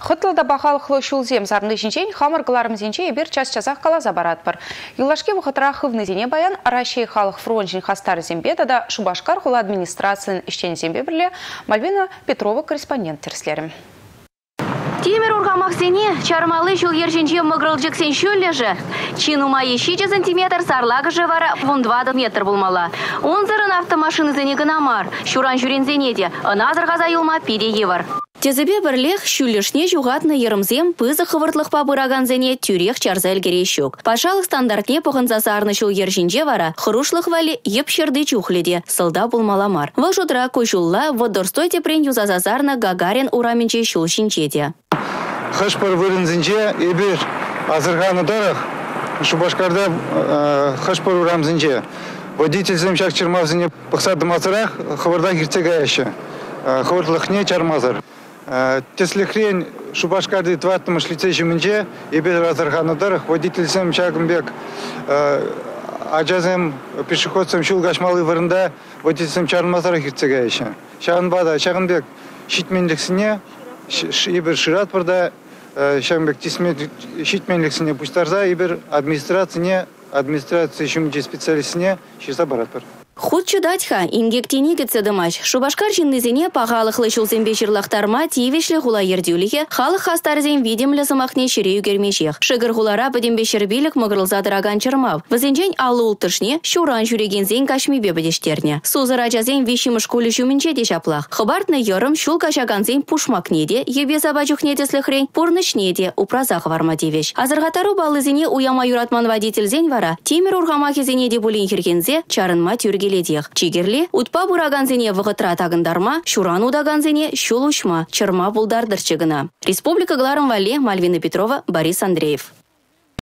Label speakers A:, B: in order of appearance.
A: Хытлыда бақалықлы шулзем зарны жинчен хамыр зенче ебер час часақ қалаза барат бар. Юлашке вұқытыра хывны зене баян Рашей халық фронжин хастар зембеда да Шубашкар хула администрациян іштен зембе бірле Мальвина Петрова корреспондент терслерім.
B: Тимер ургамақсене чармалы жыл ерженже мұғырылжық сен шөллежі. Чину майы 6 сантиметр сарлағы жывара 20 метр болмала. Он зырын автомашины зене гынамар. Шуран жүрен зенеде, ыназыр ғазайылма пиде евар. Тезебе бірлех шүлішне жуғатны ерімзем пызы қывыртлық пабыраган зене тюрех чарза щук. Пашалық стандартне пұғынзасы арнышыл ержинже вара, хырушлық вали еп шерді чухледе, сылда булмаламар. Вұл жудра көшулла, водорстой тепрен юзазазарна Гагарин ураменче шул шинчеде.
C: Хышпыр вырынзінче ебір азырғаны дарах, Шубашкарда э, хышпыр урамзінче. Водитель земшак чермавзіне пықсадым азырақ, хывырда киртега яшы. Э, хывырлықне чармазыр. Тесли хрень шубашкарды тваттым шлице жимінже, ебе разырғаныдар, водитель сем шагымбек э, ажазем пешеходсем шулгашмалы вырында водитель чармазар хирцеге еще. Шагын бада, шагынбек шитменліксіне, ебір шират бұрда, э, шагынбек шитменліксіне пуштарза, ебір администрацияне, администрация шумче специалистіне ширса барат бар.
B: Худ чудатьха, ингектини кетседымаш. Шубашкар жиннызене пағалықлы шулзембе жырлақтарма тивешлі хула ердюліге, халық хастарзен видимлі замақне ширею кермешех. Шыгыр хулара бідембе шырбилік мығырлзадыраган чырмав. Візенжен аллы шуран жүрегензен кашмибе бідештерне. Сузыр ажазен вишіміш кулі жүмінче де жаплақ. Хыбартны йырым шул кашаганзен пушмакнеде, ебе забажухнеде хрень, пурнышнеде, упразақ варма девеш. Азырғатару уяма юратман водительзен вара, темір урғамахезене де булин хиргензе, чарынма тюрге келедех. Чигерле, утпа бураганзене вғытра тагындарма, шуран удаганзене шул учма, чырма булдардыр чыгына. Республика Гларым Вале, Мальвина Петрова, Борис Андреев.